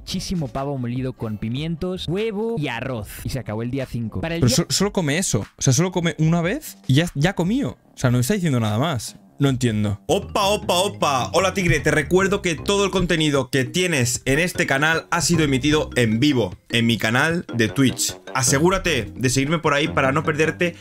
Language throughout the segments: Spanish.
muchísimo pavo molido con pimientos, huevo y arroz. Y se acabó el día 5. Para el Pero día so- solo come eso. O sea, solo come una vez y ya, ya comió. O sea, no está diciendo nada más. No entiendo. Opa, opa, opa. Hola Tigre, te recuerdo que todo el contenido que tienes en este canal ha sido emitido en vivo, en mi canal de Twitch. Asegúrate de seguirme por ahí para no perderte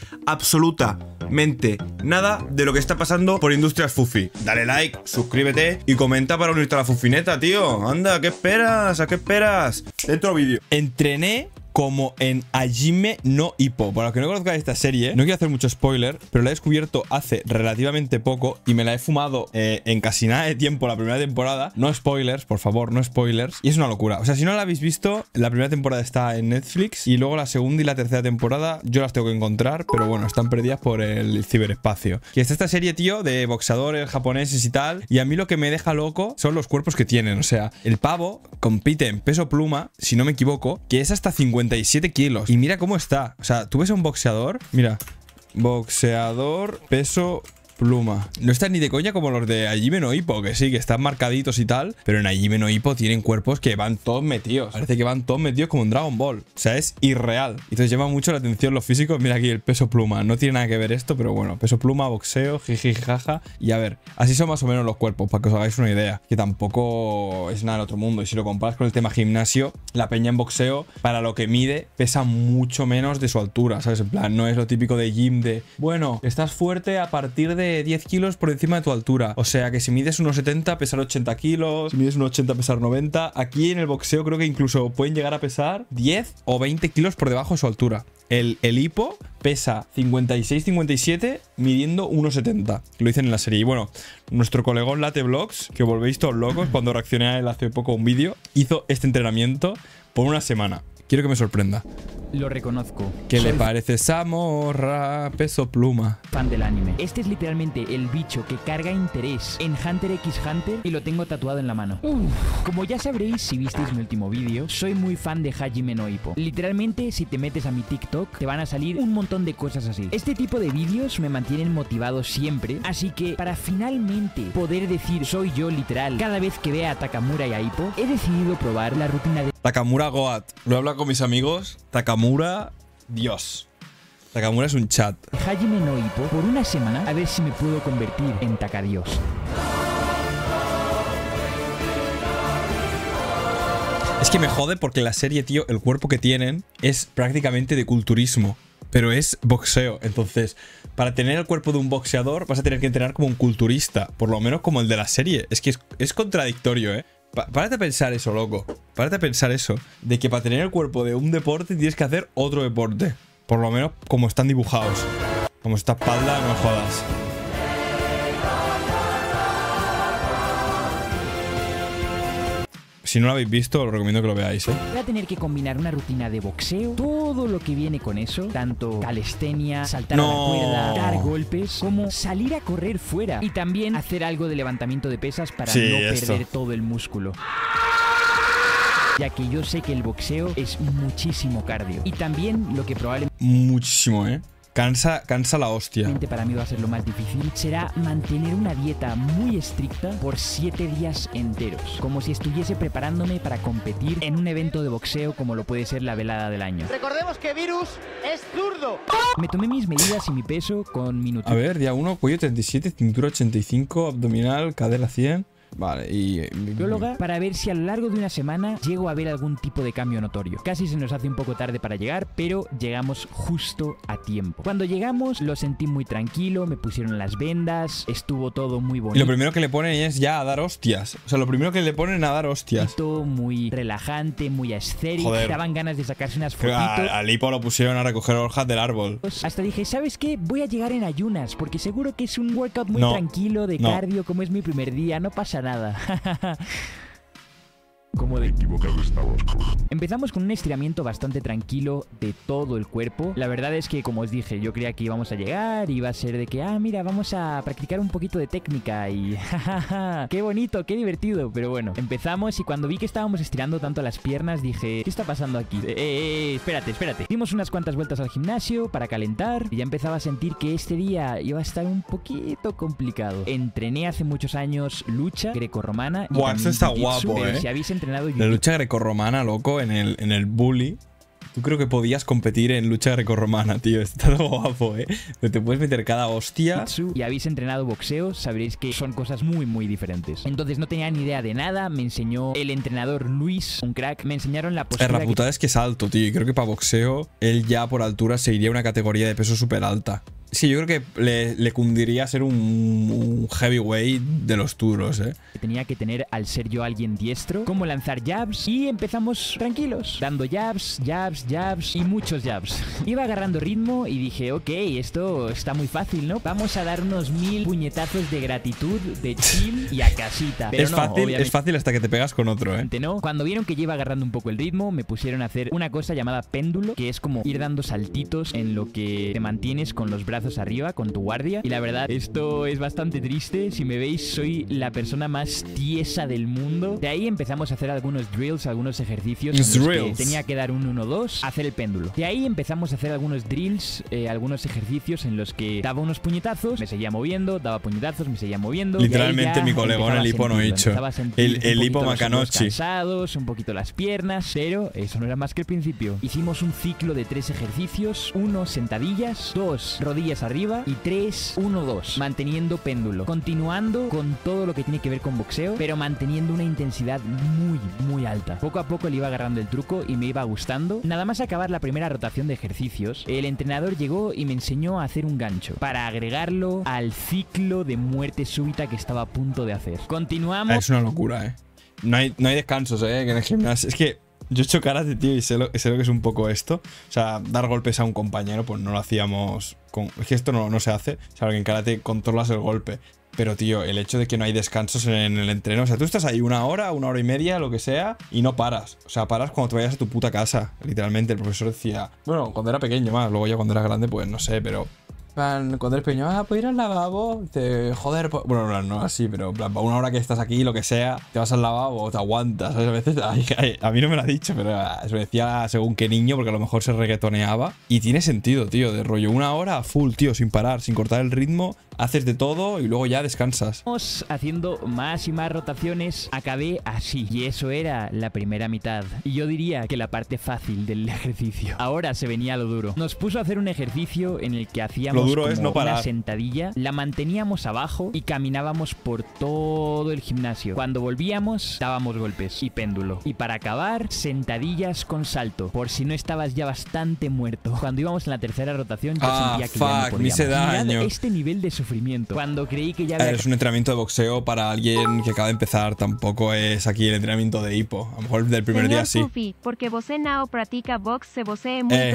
absolutamente nada de lo que está pasando por Industrias Fufi. Dale like, suscríbete y comenta para unirte a la Fufineta, tío. Anda, ¿qué esperas? ¿A qué esperas? Dentro vídeo. Entrené como en Hajime no Hippo. Para los que no conozcan esta serie, no quiero hacer mucho spoiler, pero la he descubierto hace relativamente poco y me la he fumado eh, en casi nada de tiempo la primera temporada. No spoilers, por favor, no spoilers. Y es una locura. O sea, si no la habéis visto, la primera temporada está en Netflix y luego la segunda y la tercera temporada yo las tengo que encontrar, pero bueno, están perdidas por el ciberespacio. Y está esta serie, tío, de boxeadores japoneses y tal. Y a mí lo que me deja loco son los cuerpos que tienen. O sea, el pavo compite en peso pluma, si no me equivoco, que es hasta 57 kilos. Y mira cómo está. O sea, tú ves a un boxeador, mira, boxeador, peso pluma. No están ni de coña como los de Hajime no Hippo, que sí, que están marcaditos y tal, pero en Hajime no Hippo tienen cuerpos que van todos metidos. Parece que van todos metidos como en Dragon Ball. O sea, es irreal. Entonces llama mucho la atención los físicos. Mira aquí el peso pluma. No tiene nada que ver esto, pero bueno, peso pluma, boxeo, jiji, jaja. Y a ver, así son más o menos los cuerpos, para que os hagáis una idea. Que tampoco es nada del otro mundo. Y si lo comparas con el tema gimnasio, la peña en boxeo, para lo que mide, pesa mucho menos de su altura, ¿sabes? En plan, no es lo típico de gym de, bueno, estás fuerte a partir de 10 kilos por encima de tu altura. O sea que si mides unos 70, pesar 80 kilos. Si mides unos 80, pesar 90. Aquí en el boxeo creo que incluso pueden llegar a pesar 10 o 20 kilos por debajo de su altura. El, el hipo pesa 56-57 midiendo 1,70. Lo dicen en la serie. Y bueno, nuestro colegón Late Vlogs, que volvéis todos locos cuando reaccioné a él hace poco un vídeo, hizo este entrenamiento por una semana. Quiero que me sorprenda. lo reconozco. ¿Qué le parece Samorra peso pluma? fan del anime. Este es literalmente el bicho que carga interés en Hunter x Hunter y lo tengo tatuado en la mano. Uf. Como ya sabréis si visteis mi último vídeo, soy muy fan de Hajime no Ippo. Literalmente, si te metes a mi TikTok, te van a salir un montón de cosas así. Este tipo de vídeos me mantienen motivado siempre, así que para finalmente poder decir soy yo literal cada vez que vea a Takamura y a Ippo, he decidido probar la rutina de Takamura Goat. Lo he hablado con mis amigos. Takamura, Dios. Takamura es un chat. Hajime no Ippo por una semana a ver si me puedo convertir en Takadios. Es que me jode porque la serie, tío, el cuerpo que tienen es prácticamente de culturismo. Pero es boxeo. Entonces, para tener el cuerpo de un boxeador, vas a tener que entrenar como un culturista. Por lo menos como el de la serie. Es que es, es contradictorio, ¿eh? Pa- párate a pensar eso, loco. Párate a pensar eso. De que para tener el cuerpo de un deporte tienes que hacer otro deporte. Por lo menos como están dibujados. Como esta espalda, no jodas. Si no lo habéis visto, os recomiendo que lo veáis, ¿eh? Voy a tener que combinar una rutina de boxeo, todo lo que viene con eso, tanto calistenia, saltar No. a la cuerda, dar golpes, como salir a correr fuera y también hacer algo de levantamiento de pesas para Sí, no esto. perder todo el músculo. Ya que yo sé que el boxeo es muchísimo cardio. Y también lo que probablemente Muchísimo, ¿eh? Cansa, cansa la hostia. para mí va a ser lo más difícil será mantener una dieta muy estricta por 7 días enteros. Como si estuviese preparándome para competir en un evento de boxeo como lo puede ser la velada del año. Recordemos que Virus es zurdo. Me tomé mis medidas y mi peso con mi A ver, día 1, cuello 37, cintura 85, abdominal, cadera 100. Vale, y. nutrióloga para ver si a lo largo de una semana llego a ver algún tipo de cambio notorio. Casi se nos hace un poco tarde para llegar, pero llegamos justo a tiempo. Cuando llegamos lo sentí muy tranquilo, me pusieron las vendas, estuvo todo muy Y bonito. lo primero que le ponen es ya a dar hostias. O sea, lo primero que le ponen a dar hostias. muy relajante, muy esférico. Daban ganas de sacarse unas a- al hipo lo pusieron a recoger hojas del árbol. Hasta dije, ¿sabes qué? Voy a llegar en ayunas, porque seguro que es un workout muy No, tranquilo, de no. cardio, como es mi primer día, no pasa nada. Como de Equivocado estabas, cabrón. Empezamos con un estiramiento bastante tranquilo de todo el cuerpo. La verdad es que, como os dije, yo creía que íbamos a llegar y iba a ser de que, ah, mira, vamos a practicar un poquito de técnica y, jajaja, qué bonito, qué divertido. Pero bueno, empezamos y cuando vi que estábamos estirando tanto las piernas, dije, ¿qué está pasando aquí? Eh, eh, eh, espérate, espérate. Dimos unas cuantas vueltas al gimnasio para calentar y ya empezaba a sentir que este día iba a estar un poquito complicado. Entrené hace muchos años lucha grecorromana. y Buah, esto está guapo, eh. Si habéis entrenado La lucha grecorromana, loco, en el, en el bully. Tú creo que podías competir en lucha grecorromana, tío. Está todo guapo, ¿eh? Te puedes meter cada hostia. y habéis entrenado boxeo, sabréis que son cosas muy muy diferentes. Entonces no tenía ni idea de nada, me enseñó el entrenador Luis, un crack, me enseñaron la Eh, postura La que putada es que es alto, tío. Y creo que para boxeo, él ya por altura seguiría una categoría de peso súper alta. Sí, yo creo que le, le cundiría ser un, un heavyweight de los duros, ¿eh? tenía que tener al ser yo alguien diestro, cómo lanzar jabs y empezamos tranquilos, dando jabs, jabs, jabs y muchos jabs. Iba agarrando ritmo y dije, ok, esto está muy fácil, ¿no? Vamos a dar unos mil puñetazos de gratitud, de chill y a casita. Pero es no, fácil, obviamente es fácil hasta que te pegas con otro, ¿eh? no. Cuando vieron que yo iba agarrando un poco el ritmo, me pusieron a hacer una cosa llamada péndulo, que es como ir dando saltitos en lo que te mantienes con los brazos arriba, con tu guardia. Y la verdad, esto es bastante triste. Si me veis, soy la persona más tiesa del mundo. De ahí empezamos a hacer algunos drills, algunos ejercicios. en los que tenía que dar un 1-2, hacer el péndulo. De ahí empezamos a hacer algunos drills, eh, algunos ejercicios en los que daba unos puñetazos, me seguía moviendo, daba puñetazos, me seguía moviendo. Literalmente mi colegón, el hipo no sentirlo, hecho. El- el hipo Macanocchi. cansados, un poquito las piernas, pero eso no era más que el principio. Hicimos un ciclo de tres ejercicios, uno sentadillas, dos rodillas arriba y tres, uno, dos, manteniendo péndulo. Continuando con todo lo que tiene que ver con boxeo, pero manteniendo una intensidad muy, muy alta. Poco a poco le iba agarrando el truco y me iba gustando. Nada más acabar la primera rotación de ejercicios, el entrenador llegó y me enseñó a hacer un gancho para agregarlo al ciclo de muerte súbita que estaba a punto de hacer. Continuamos. Es una locura, ¿eh? No hay, no hay descansos, ¿eh? En el gimnasio. Es que yo he hecho karate, tío, y sé lo, que es un poco esto. O sea, dar golpes a un compañero, pues no lo hacíamos con... Es que esto no, no se hace. O sea, que en karate controlas el golpe. Pero, tío, el hecho de que no hay descansos en el entreno. O sea, tú estás ahí una hora, una hora y media, lo que sea, y no paras. O sea, paras cuando te vayas a tu puta casa. Literalmente, el profesor decía. Bueno, cuando era pequeño más, luego ya cuando era grande, pues no sé, pero. Cuando eres pequeño, ah, ¿puedo ir al lavabo? Te joder, po-". bueno, no, así, pero una hora que estás aquí, lo que sea, te vas al lavabo, te aguantas. ¿sabes? A veces, a mí no me lo ha dicho, pero ah, se decía según qué niño, porque a lo mejor se reggaetoneaba. Y tiene sentido, tío, de rollo, una hora full, tío, sin parar, sin cortar el ritmo, haces de todo y luego ya descansas. Haciendo más y más rotaciones, acabé así. Y eso era la primera mitad. Y yo diría que la parte fácil del ejercicio. Ahora se venía lo duro. Nos puso a hacer un ejercicio en el que hacíamos Lo duro como es no una sentadilla, la manteníamos abajo y caminábamos por todo el gimnasio. Cuando volvíamos, dábamos golpes y péndulo. Y para acabar, sentadillas con salto. Por si no estabas ya bastante muerto. Cuando íbamos en la tercera rotación, yo Ah, sentía que ya no fuck, me. Mirad daño. este nivel de sufrimiento. Cuando creí que ya había es un entrenamiento de boxeo para alguien que acaba de empezar. Tampoco es aquí el entrenamiento de hipo. A lo mejor del primer Señor día sí. Puffy, porque box se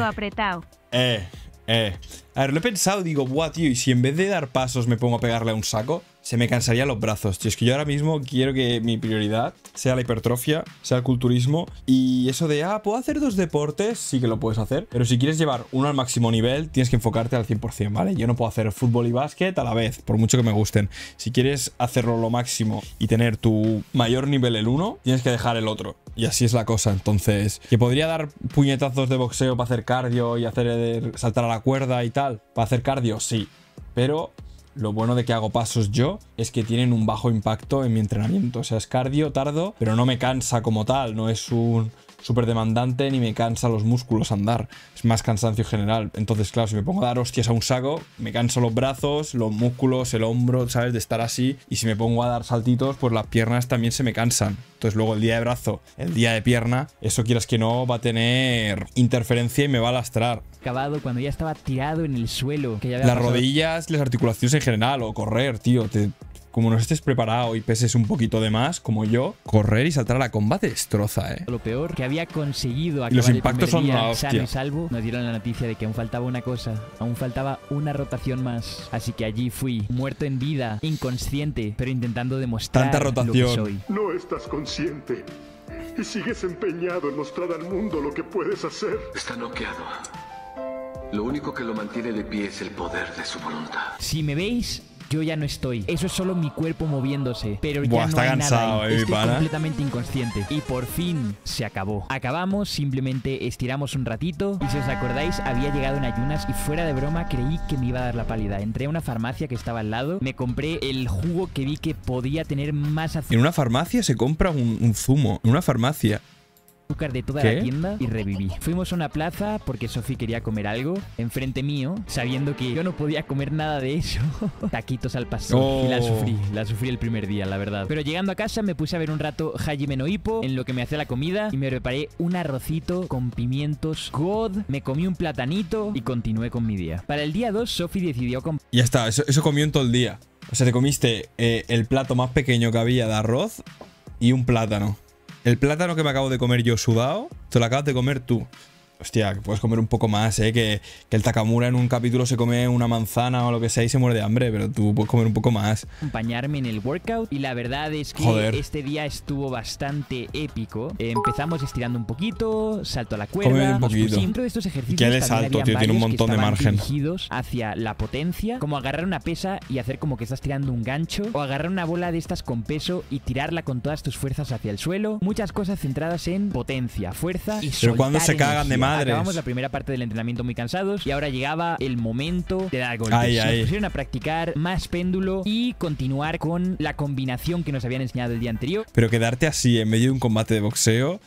Eh. apretado. Eh, eh. A ver, lo he pensado, digo, buah, tío, y si en vez de dar pasos me pongo a pegarle a un saco, se me cansarían los brazos. Es que yo ahora mismo quiero que mi prioridad sea la hipertrofia, sea el culturismo, y eso de, ah, ¿puedo hacer dos deportes? Sí que lo puedes hacer, pero si quieres llevar uno al máximo nivel, tienes que enfocarte al 100%, ¿vale? Yo no puedo hacer fútbol y básquet a la vez, por mucho que me gusten. Si quieres hacerlo lo máximo y tener tu mayor nivel el uno, tienes que dejar el otro. Y así es la cosa. Entonces, que podría dar puñetazos de boxeo para hacer cardio y hacer eh, saltar a la cuerda y tal. Para hacer cardio, sí. Pero lo bueno de que hago pasos yo es que tienen un bajo impacto en mi entrenamiento. O sea, es cardio, tardo, pero no me cansa como tal. No es un súper demandante ni me cansa los músculos andar. Es más cansancio general. Entonces, claro, si me pongo a dar hostias a un saco, me canso los brazos, los músculos, el hombro, ¿sabes? De estar así. Y si me pongo a dar saltitos, pues las piernas también se me cansan. Entonces, luego el día de brazo, el día de pierna, eso quieras que no, va a tener interferencia y me va a lastrar. acabado, cuando ya estaba tirado en el suelo. Que ya había Las pasado rodillas, las articulaciones en general, o correr, tío. te- como no estés preparado y peses un poquito de más, como yo, correr y saltar a la comba te destroza, eh. Lo peor, que había conseguido acabar Y los el impactos primer son día hostia. sano y salvo, nos dieron la noticia de que aún faltaba una cosa, aún faltaba una rotación más. Así que allí fui, muerto en vida, inconsciente, pero intentando demostrar Tanta lo que rotación. soy. No estás consciente y sigues empeñado en mostrar al mundo lo que puedes hacer. Está noqueado. Lo único que lo mantiene de pie es el poder de su voluntad. Si me veis, yo ya no estoy. Eso es solo mi cuerpo moviéndose. Pero Buah, ya no está hay cansado, nada ahí. eh, Estoy pana. completamente inconsciente. Y por fin se acabó. Acabamos, simplemente estiramos un ratito. Y si os acordáis, había llegado en ayunas y fuera de broma creí que me iba a dar la pálida. Entré a una farmacia que estaba al lado, me compré el jugo que vi que podía tener más azúcar En una farmacia se compra un, un zumo. En una farmacia. Azúcar de toda ¿Qué? la tienda y reviví. Fuimos a una plaza porque Sofi quería comer algo enfrente mío, sabiendo que yo no podía comer nada de eso. Taquitos al pastor. Y la sufrí, la sufrí el primer día, la verdad. Pero llegando a casa me puse a ver un rato Hajime no en lo que me hacía la comida y me preparé un arrocito con pimientos god, me comí un platanito y continué con mi día. Para el día 2 Sofi decidió comprar ya está, eso, eso comió en todo el día. O sea, te comiste eh, el plato más pequeño que había de arroz y un plátano. El plátano que me acabo de comer yo sudado, te lo acabas de comer tú. Hostia, que puedes comer un poco más, ¿eh? Que, que el Takamura en un capítulo se come una manzana o lo que sea y se muere de hambre, pero tú puedes comer un poco más. acompañarme en el workout y la verdad es que Joder. este día estuvo bastante épico. Empezamos estirando un poquito, salto a la cuerda, Come un poquito. Dentro de estos ejercicios ¿Qué de salto, tío? Tiene un montón de margen. dirigidos hacia la potencia, como agarrar una pesa y hacer como que estás tirando un gancho o agarrar una bola de estas con peso y tirarla con todas tus fuerzas hacia el suelo. Muchas cosas centradas en potencia, fuerza y Pero cuando se cagan de madres. Acabamos la primera parte del entrenamiento muy cansados y ahora llegaba el momento de dar golpes. Ay, Nos ay. pusieron a practicar más péndulo y continuar con la combinación que nos habían enseñado el día anterior. Pero quedarte así en medio de un combate de boxeo,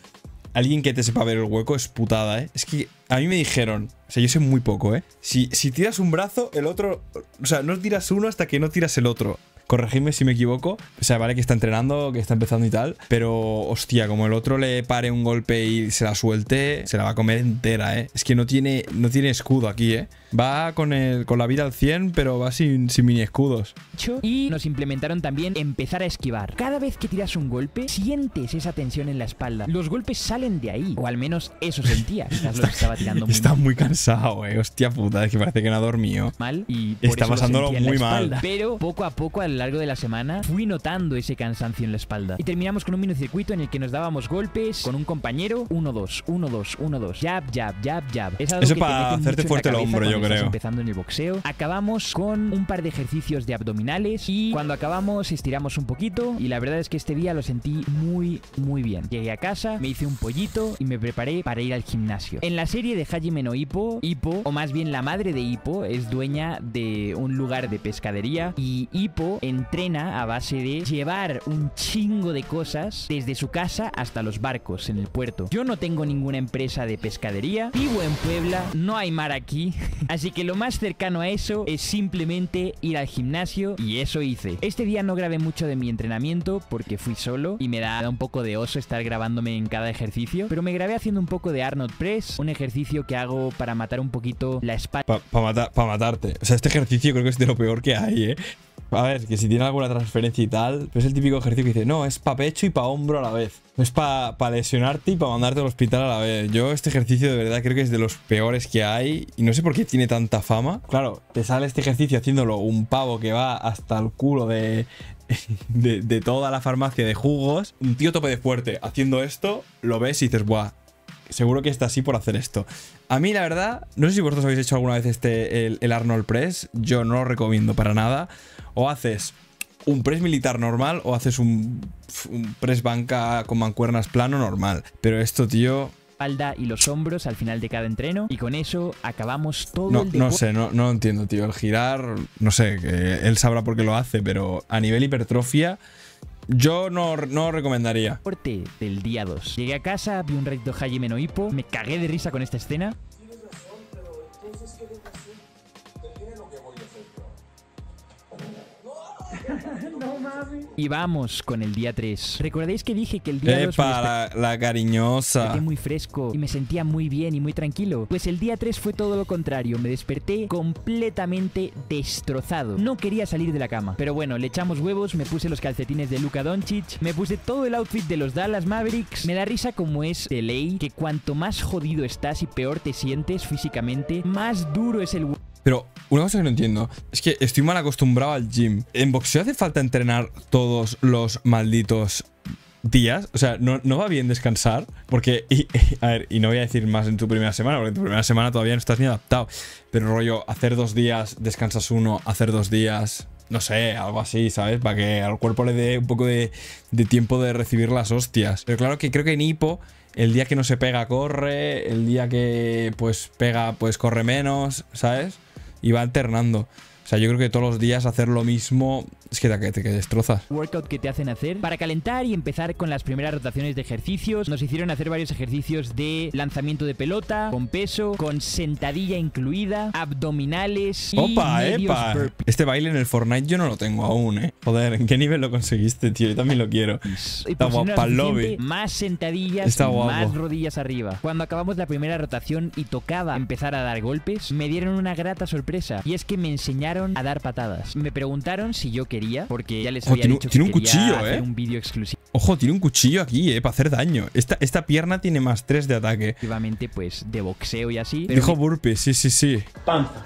alguien que te sepa ver el hueco es putada, ¿eh? Es que a mí me dijeron, o sea, yo sé muy poco, ¿eh? Si, si tiras un brazo, el otro. O sea, no tiras uno hasta que no tiras el otro. Corregidme si me equivoco. O sea, vale que está entrenando, que está empezando y tal. Pero, hostia, como el otro le pare un golpe y se la suelte, se la va a comer entera, ¿eh? Es que no tiene, no tiene escudo aquí, ¿eh? Va con, el, con la vida al 100, pero va sin, sin mini escudos. Y nos implementaron también empezar a esquivar. Cada vez que tiras un golpe, sientes esa tensión en la espalda. Los golpes salen de ahí, o al menos eso sentía. Quizás lo estaba tirando muy Está muy cansado, ¿eh? Hostia puta, es que parece que no ha dormido. mal y por Está eso pasándolo muy mal. Pero poco a poco a lo largo de la semana fui notando ese cansancio en la espalda. Y terminamos con un minicircuito en el que nos dábamos golpes con un compañero 1-2, 1-2, 1-2, jab, jab, jab, jab. Es algo Eso que para hacerte fuerte el hombro, yo creo. empezando en el boxeo. Acabamos con un par de ejercicios de abdominales y cuando acabamos estiramos un poquito y la verdad es que este día lo sentí muy muy bien. Llegué a casa, me hice un pollito y me preparé para ir al gimnasio. En la serie de Hajime no Ippo, Ippo, o más bien la madre de Ippo, es dueña de un lugar de pescadería y Ippo entrena a base de llevar un chingo de cosas desde su casa hasta los barcos en el puerto. Yo no tengo ninguna empresa de pescadería, vivo en Puebla, no hay mar aquí, así que lo más cercano a eso es simplemente ir al gimnasio y eso hice. Este día no grabé mucho de mi entrenamiento porque fui solo y me da un poco de oso estar grabándome en cada ejercicio, pero me grabé haciendo un poco de Arnold Press, un ejercicio que hago para matar un poquito la espalda. Para matarte. O sea, este ejercicio creo que es de lo peor que hay, ¿eh? A ver, que si tiene alguna transferencia y tal, es el típico ejercicio que dice, no, es para pecho y para hombro a la vez. Es para lesionarte y para mandarte al hospital a la vez. Yo este ejercicio de verdad creo que es de los peores que hay y no sé por qué tiene tanta fama. Claro, te sale este ejercicio haciéndolo un pavo que va hasta el culo de, de, toda la farmacia de jugos. Un tío tope de fuerte haciendo esto, lo ves y dices, buah, seguro que está así por hacer esto. A mí, la verdad, no sé si vosotros habéis hecho alguna vez este, el Arnold Press. Yo no lo recomiendo para nada. O haces un press militar normal o haces un, un press banca con mancuernas plano normal. Pero esto, tío, espalda y los hombros al final de cada entreno y con eso acabamos todo no, el no sé, no, entiendo, tío. El girar, no sé, que él sabrá por qué lo hace, pero a nivel hipertrofia, yo no, no lo recomendaría. deporte del día 2. Llegué a casa, vi un recto Hajime no Ippo, me cagué de risa con esta escena. Y vamos con el día 3. ¿Recordáis que dije que el día 2 Epa, la, la cariñosa. desperté muy fresco y me sentía muy bien y muy tranquilo. Pues el día 3 fue todo lo contrario, me desperté completamente destrozado. No quería salir de la cama. Pero bueno, le echamos huevos, me puse los calcetines de Luka Doncic, me puse todo el outfit de los Dallas Mavericks. Me da risa como es de ley que cuanto más jodido estás y peor te sientes físicamente, más duro es el Pero una cosa que no entiendo es que estoy mal acostumbrado al gym. ¿En boxeo hace falta entrenar todos los malditos días? O sea, ¿no, no va bien descansar? Porque, a ver, y no voy a decir más en tu primera semana, porque en tu primera semana todavía no estás ni adaptado. Pero rollo, hacer dos días, descansas uno, hacer dos días. No sé, algo así, ¿sabes? Para que al cuerpo le dé un poco de, de tiempo de recibir las hostias. Pero claro que creo que en hipo, el día que no se pega, corre. El día que pues pega, pues corre menos, ¿sabes? Y va alternando. O sea, yo creo que todos los días hacer lo mismo es que te, te que destrozas. workout que te hacen hacer para calentar y empezar con las primeras rotaciones de ejercicios. Nos hicieron hacer varios ejercicios de lanzamiento de pelota, con peso, con sentadilla incluida, abdominales y ¡Opa, medios epa! burpees. Este baile en el Fortnite yo no lo tengo aún, ¿eh? Joder, ¿en qué nivel lo conseguiste, tío? Yo también lo quiero. Y Está era guapa el lobby. Más sentadillas, Está guapo. más rodillas arriba. Cuando acabamos la primera rotación y tocaba empezar a dar golpes, me dieron una grata sorpresa. Y es que me enseñaron a dar patadas. Me preguntaron si yo quería, porque ya les había tiene un- dicho tiene que un quería cuchillo, hacer ¿eh? un vídeo exclusivo. Ojo, tiene un cuchillo aquí, ¿eh? Para hacer daño. Esta, esta pierna tiene más 3 de ataque. Efectivamente, pues de boxeo y así. Pero Dijo me burpee, sí, sí, sí. panza,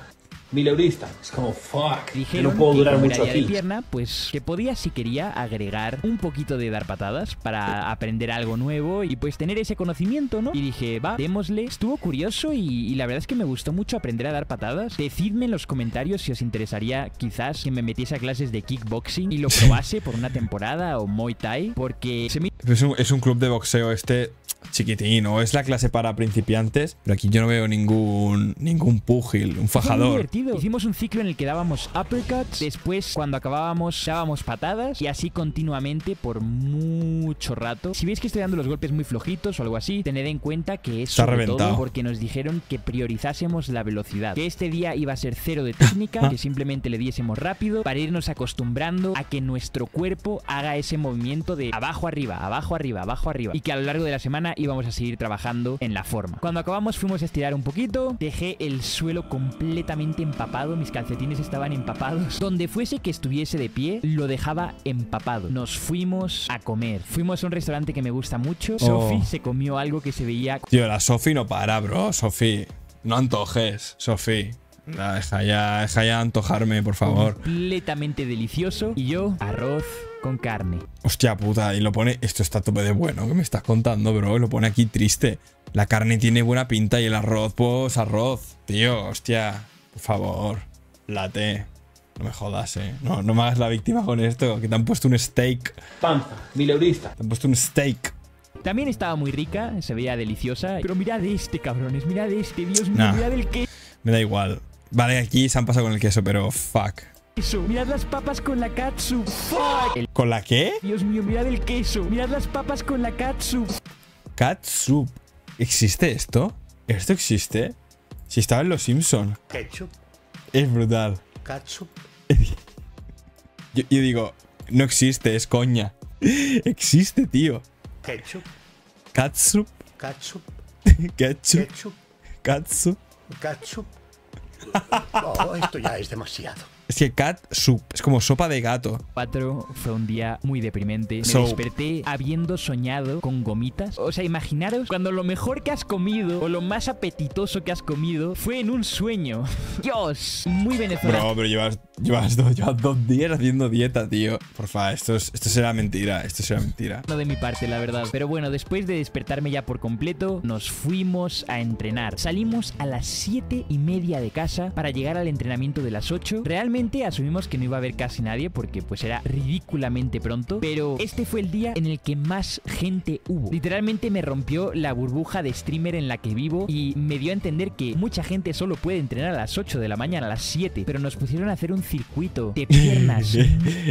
mileurista. Es como, fuck, dijeron no puedo durar mucho día de aquí. pierna, pues que podía si quería agregar un poquito de dar patadas para aprender algo nuevo y pues tener ese conocimiento, ¿no? Y dije, va, démosle. Estuvo curioso y, y la verdad es que me gustó mucho aprender a dar patadas. Decidme en los comentarios si os interesaría quizás que me metiese a clases de kickboxing y lo probase por una temporada o Muay Thai, porque se me Es un, es un club de boxeo este chiquitín, o es la clase para principiantes, pero aquí yo no veo ningún ningún púgil, un fajador. Divertido. Hicimos un ciclo en el que dábamos uppercuts, después cuando acabábamos dábamos patadas y así continuamente por mucho rato. Si veis que estoy dando los golpes muy flojitos o algo así, tened en cuenta que es sobre reventado. todo porque nos dijeron que priorizásemos la velocidad. Que este día iba a ser cero de técnica, que simplemente le diésemos rápido para irnos acostumbrando a que nuestro cuerpo haga ese movimiento de abajo arriba, abajo arriba, abajo arriba y que a lo largo de la semana íbamos a seguir trabajando en la forma. Cuando acabamos fuimos a estirar un poquito, dejé el suelo completamente empapado, mis calcetines estaban empapados. Donde fuese que estuviese de pie, lo dejaba empapado. Nos fuimos a comer. Fuimos a un restaurante que me gusta mucho. Sophie se comió algo que se veía Tío, la Sofi no para, bro. Sofi, no antojes, Sofi. La Deja ya, deja ya antojarme, por favor. completamente delicioso y yo arroz con carne. Hostia puta, y lo pone. Esto está tope de bueno, que me estás contando, bro. Lo pone aquí triste. La carne tiene buena pinta y el arroz, pues arroz. Tío, hostia, por favor. Late. No me jodas, eh. No, no me hagas la víctima con esto, que te han puesto un steak. Panza, mileurista. Te han puesto un steak. También estaba muy rica, se veía deliciosa. Pero mirad este, cabrones, mirad este, Dios mío, Nah. mirad el Me da igual. Vale, aquí se han pasado con el queso, pero fuck. queso. Mirad las papas con la katsu. Fuck. ¿Con la qué? Dios mío, mirad el queso. Mirad las papas con la katsu. Catsup. ¿Existe esto? ¿Esto existe? Si estaba en Los Simpson. Ketchup, Es brutal. ketchup, Yo, yo digo, no existe, es coña. Existe, tío. ketchup, Catsup, ketchup, ketchup, ketchup, catsup. ketchup. Oh, esto ya es demasiado. Es que catsup es como sopa de gato. 4 fue un día muy deprimente. Me So- desperté habiendo soñado con gomitas. O sea, imaginaros cuando lo mejor que has comido o lo más apetitoso que has comido fue en un sueño. Dios, muy venezolano. Bro, pero llevas, llevas, dos, llevas dos días haciendo dieta, tío. Porfa, esto, es, esto será mentira. Esto será mentira. No de mi parte, la verdad. Pero bueno, después de despertarme ya por completo, nos fuimos a entrenar. Salimos a las 7 y media de casa para llegar al entrenamiento de las 8. Realmente asumimos que no iba a haber casi nadie porque pues era ridículamente pronto. Pero este fue el día en el que más gente hubo. Literalmente me rompió la burbuja de streamer en la que vivo y me dio a entender que mucha gente solo puede entrenar a las 8 de la mañana, a las 7. Pero nos pusieron a hacer un circuito de piernas.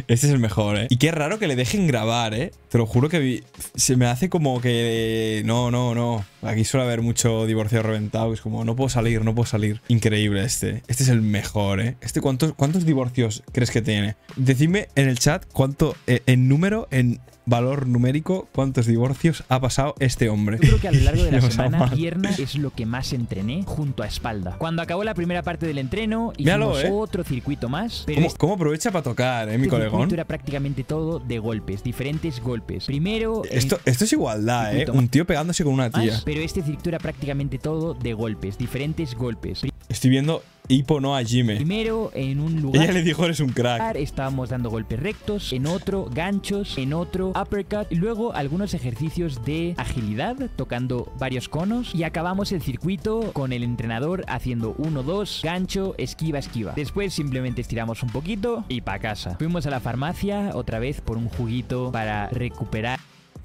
Este es el mejor, ¿eh? Y qué raro que le dejen grabar, ¿eh? Te lo juro que se me hace como que... No, no, no. Aquí suele haber mucho divorcio reventado. Es como, no puedo salir, no puedo salir. Increíble este. Este es el mejor, ¿eh? Este, ¿cuántos, cuántos divorcios crees que tiene? Decidme en el chat cuánto, eh, en número, en valor numérico, cuántos divorcios ha pasado este hombre. Yo creo que a lo largo de la semana, mal. pierna es lo que más entrené junto a espalda. Cuando acabó la primera parte del entreno, Míralo, hicimos eh. otro circuito más. Pero ¿Cómo, este cómo aprovecha para tocar, eh, mi circuito colegón? era prácticamente todo de golpes, diferentes golpes. Primero, en- Esto, esto es igualdad, ¿eh? Un tío pegándose con una más, tía. pero este circuito era prácticamente todo de golpes, diferentes golpes. Estoy viendo Hippo no Hajime. Primero, en un lugar. Ella le dijo eres un crack. Estábamos dando golpes rectos, en otro ganchos, en otro uppercut y luego algunos ejercicios de agilidad tocando varios conos y acabamos el circuito con el entrenador haciendo 1-2, gancho, esquiva, esquiva. Después simplemente estiramos un poquito y pa' casa. Fuimos a la farmacia otra vez por un juguito para recuperar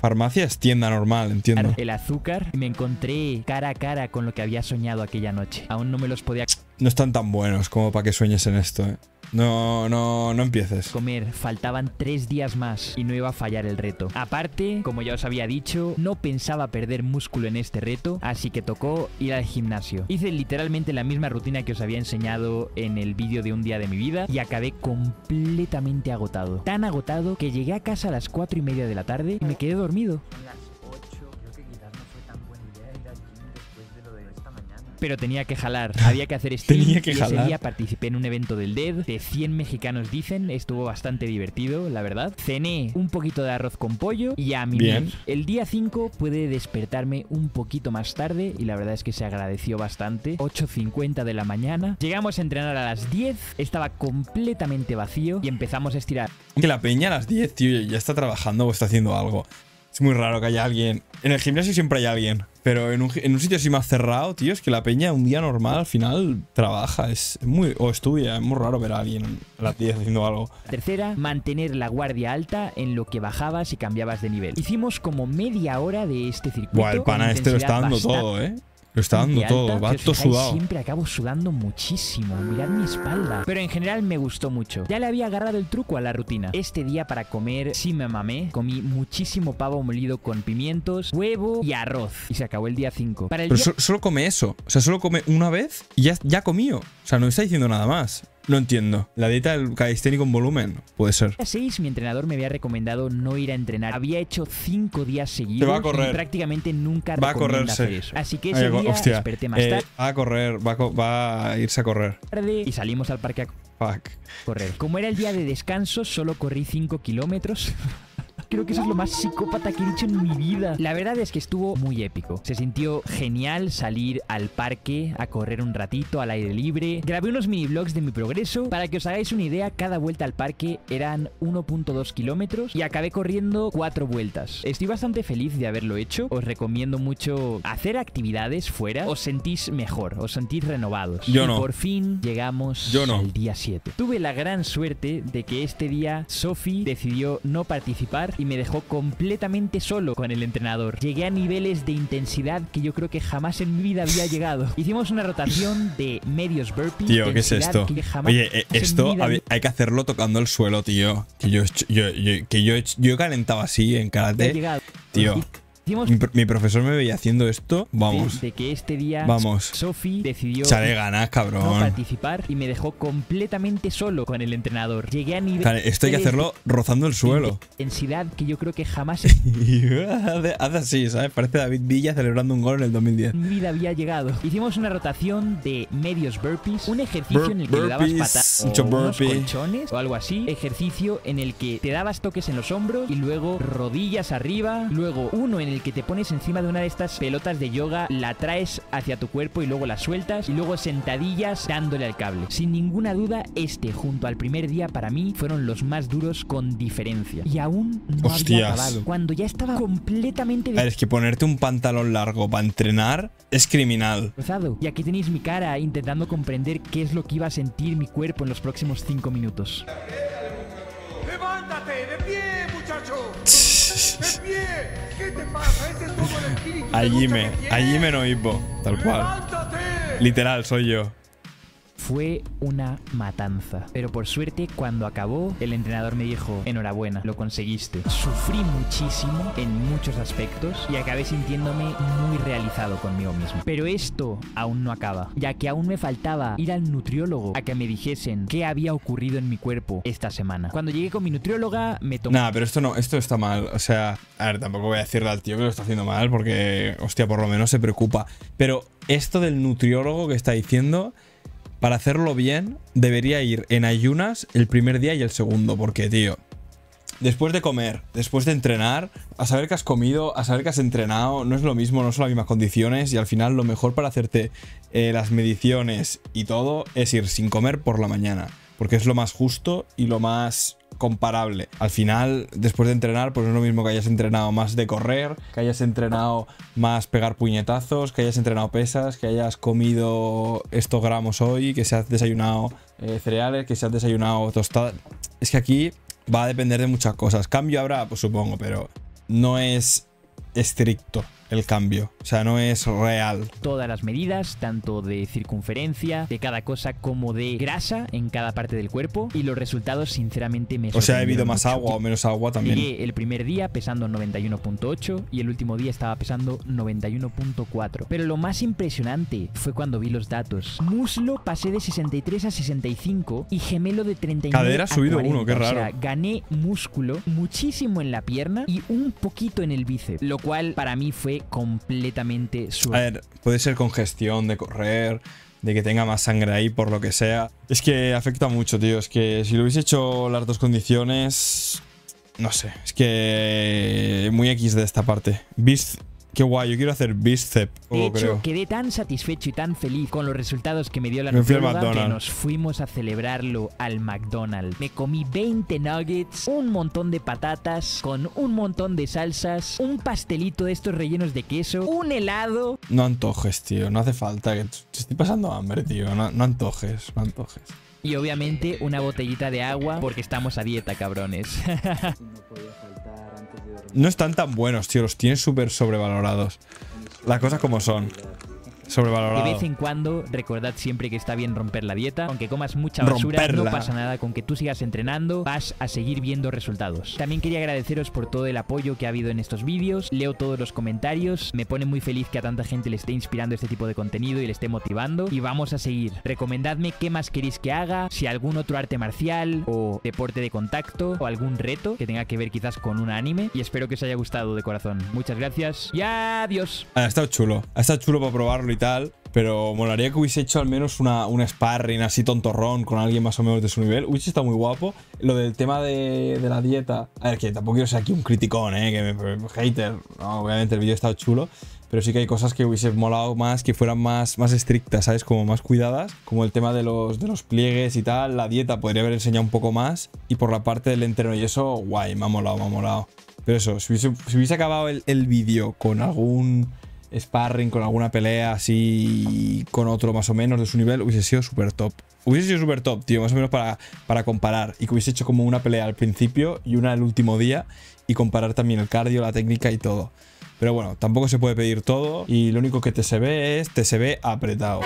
Farmacia es tienda normal, entiendo. el azúcar y me encontré cara a cara con lo que había soñado aquella noche. Aún no me los podía No están tan buenos como para que sueñes en esto, eh. No, no, no empieces. comer, faltaban tres días más y no iba a fallar el reto. Aparte, como ya os había dicho, no pensaba perder músculo en este reto, así que tocó ir al gimnasio. Hice literalmente la misma rutina que os había enseñado en el vídeo de un día de mi vida y acabé completamente agotado. Tan agotado que llegué a casa a las cuatro y media de la tarde y me quedé dormido. Pero tenía que jalar, había que hacer stream Tenía que y ese jalar. día participé en un evento del DED de 100 mexicanos dicen, estuvo bastante divertido, la verdad. Cené un poquito de arroz con pollo y a mí Bien. El día 5 pude despertarme un poquito más tarde y la verdad es que se agradeció bastante. 8.50 de la mañana. Llegamos a entrenar a las 10, estaba completamente vacío y empezamos a estirar. Que la peña a las 10, tío, ya está trabajando o está haciendo algo. Es muy raro que haya alguien. En el gimnasio siempre hay alguien. Pero en un, en un sitio así más cerrado, tío, es que la peña un día normal al final trabaja. Es muy. O estudia. Es muy raro ver a alguien a las 10 haciendo algo. Tercera, mantener la guardia alta en lo que bajabas y cambiabas de nivel. Hicimos como media hora de este circuito. Buah, el pana este lo está dando bastante todo, eh. Lo está dando alta. todo. Va todo sudado. Siempre acabo sudando muchísimo. Mirad mi espalda. Pero en general me gustó mucho. Ya le había agarrado el truco a la rutina. Este día para comer sí me mamé. Comí muchísimo pavo molido con pimientos, huevo y arroz. Y se acabó el día 5. Para el Pero día so- solo come eso. O sea, solo come una vez y ya, ya comió. O sea, no está diciendo nada más. No entiendo. La dieta del calisténico en volumen. Puede ser. 6 mi entrenador me había recomendado no ir a entrenar. Había hecho 5 días seguidos. va a correr. Y prácticamente nunca Va a correrse. hacer eso. Así que Ay, ese día hostia. desperté más Eh, va a correr. Va a, co- va a irse a correr. tarde y salimos al parque a Fuck. correr. Como era el día de descanso, solo corrí 5 kilómetros. Creo que eso es lo más psicópata que he dicho en mi vida. La verdad es que estuvo muy épico. Se sintió genial salir al parque a correr un ratito al aire libre. Grabé unos mini vlogs de mi progreso. Para que os hagáis una idea, cada vuelta al parque eran 1.2 kilómetros y acabé corriendo 4 vueltas. Estoy bastante feliz de haberlo hecho. Os recomiendo mucho hacer actividades fuera. Os sentís mejor, os sentís renovados. Yo Y no. por fin llegamos Yo no. al día 7. Tuve la gran suerte de que este día Sophie decidió no participar y me dejó completamente solo con el entrenador. Llegué a niveles de intensidad que yo creo que jamás en mi vida había llegado. Hicimos una rotación de medios burpees. Tío, ¿qué es esto? que jamás Oye, eh, esto hay que hacerlo tocando el suelo, tío. Que yo, yo, yo- que yo, calentado así en karate. llegado. Tío. Mi, pro- mi profesor me veía haciendo esto. Vamos. de que este día Vamos. Sophie decidió Échale ganas, no cabrón. participar y me dejó completamente solo con el entrenador. Llegué a niveles Claro, esto hay que hacerlo rozando el suelo. intensidad que yo creo que jamás hace, hace así, ¿sabes? Parece David Villa celebrando un gol en el 2010. mi vida había llegado. Hicimos una rotación de medios burpees, un ejercicio Bur- en el que le dabas burpees, patas o mucho unos colchones o algo así, ejercicio en el que te dabas toques en los hombros y luego rodillas arriba, luego uno en el que te pones encima de una de estas pelotas de yoga, la traes hacia tu cuerpo y luego la sueltas y luego sentadillas dándole al cable. Sin ninguna duda, este junto al primer día para mí fueron los más duros con diferencia. Y aún no había Hostias. acabado. Cuando ya estaba completamente A ver, es que ponerte un pantalón largo para entrenar es criminal. Y aquí tenéis mi cara intentando comprender qué es lo que iba a sentir mi cuerpo en los próximos 5 minutos. ¡Levántate! ¡De pie, Allí me, allí me no hipo. Tal cual. Literal, soy yo. Fue una matanza. Pero por suerte, cuando acabó, el entrenador me dijo, enhorabuena, lo conseguiste. Sufrí muchísimo en muchos aspectos y acabé sintiéndome muy realizado conmigo mismo. Pero esto aún no acaba, ya que aún me faltaba ir al nutriólogo a que me dijesen qué había ocurrido en mi cuerpo esta semana. Cuando llegué con mi nutrióloga, me tomó... Nah, pero esto no, esto está mal. O sea, a ver, tampoco voy a decirle al tío que lo está haciendo mal porque, hostia, por lo menos se preocupa. Pero esto del nutriólogo que está diciendo, para hacerlo bien, debería ir en ayunas el primer día y el segundo. Porque, tío, después de comer, después de entrenar, a saber que has comido, a saber que has entrenado, no es lo mismo, no son las mismas condiciones y al final lo mejor para hacerte eh, las mediciones y todo es ir sin comer por la mañana, porque es lo más justo y lo más comparable. Al final, después de entrenar, pues no es lo mismo que hayas entrenado más de correr, que hayas entrenado más pegar puñetazos, que hayas entrenado pesas, que hayas comido estos gramos hoy, que se has desayunado eh, cereales, que se has desayunado tostadas. Es que aquí va a depender de muchas cosas. Cambio habrá, pues supongo, pero no es estricto el cambio. O sea, no es real. Todas las medidas, tanto de circunferencia, de cada cosa, como de grasa en cada parte del cuerpo. Y los resultados, sinceramente, me O sea, he sorprendieron bebido más agua o menos agua también. Llegué el primer día pesando 91.8 y el último día estaba pesando 91.4. Pero lo más impresionante fue cuando vi los datos. Muslo pasé de 63 a 65 y gemelo de 39 Cadera a subido 40. uno, qué O sea, raro. gané músculo muchísimo en la pierna y un poquito en el bíceps, lo cual para mí fue completamente A surreal. ver, puede ser congestión de correr, de que tenga más sangre ahí por lo que sea. Es que afecta mucho, tío. Es que si lo hubiese hecho las dos condiciones, no sé. Es que muy X de esta parte. Bis, qué guay. Yo quiero hacer bíceps, De o hecho, creo. quedé tan satisfecho y tan feliz con los resultados que me dio la Me nutrióloga que nos fuimos a celebrarlo al McDonald's. Me comí 20 nuggets, un montón de patatas, con un montón de salsas, un pastelito de estos rellenos de queso, un helado. No antojes, tío. No hace falta. Que te estoy pasando hambre, tío. No, no antojes, no antojes. Y obviamente una botellita de agua porque estamos a dieta, cabrones. No están tan buenos, tío. Los tienes súper sobrevalorados. Las cosas como son. De Sobrevalorado. vez en cuando, recordad siempre que está bien romper la dieta. Aunque comas mucha basura, Romperla. no pasa nada. Con que tú sigas entrenando, vas a seguir viendo resultados. También quería agradeceros por todo el apoyo que ha habido en estos vídeos. Leo todos los comentarios. Me pone muy feliz que a tanta gente le esté inspirando este tipo de contenido y le esté motivando. Y vamos a seguir. Recomendadme qué más queréis que haga. Si algún otro arte marcial o deporte de contacto o algún reto que tenga que ver quizás con un anime. Y espero que os haya gustado de corazón. Muchas gracias y adiós. Ha estado chulo. Ha estado chulo para probarlo y tal. Pero molaría que hubiese hecho al menos una, una sparring así tontorrón con alguien más o menos de su nivel. Hubiese estado muy guapo. Lo del tema de, la dieta. A ver, que tampoco quiero ser aquí un criticón, ¿eh? Que me, hater. Obviamente el vídeo ha estado chulo. Pero sí que hay cosas que hubiese molado más, que fueran más, más estrictas, ¿sabes? Como más cuidadas. Como el tema de los, de los pliegues y tal. La dieta podría haber enseñado un poco más. Y por la parte del entreno y eso, guay, me ha molado, me ha molado. Pero eso, si hubiese, si hubiese acabado el, el vídeo con algún sparring, con alguna pelea así con otro más o menos de su nivel, hubiese sido súper top. Hubiese sido súper top, tío, más o menos para, para comparar. Y que hubiese hecho como una pelea al principio y una el último día. Y comparar también el cardio, la técnica y todo. Pero bueno, tampoco se puede pedir todo. Y lo único que te se ve es te se ve apretado.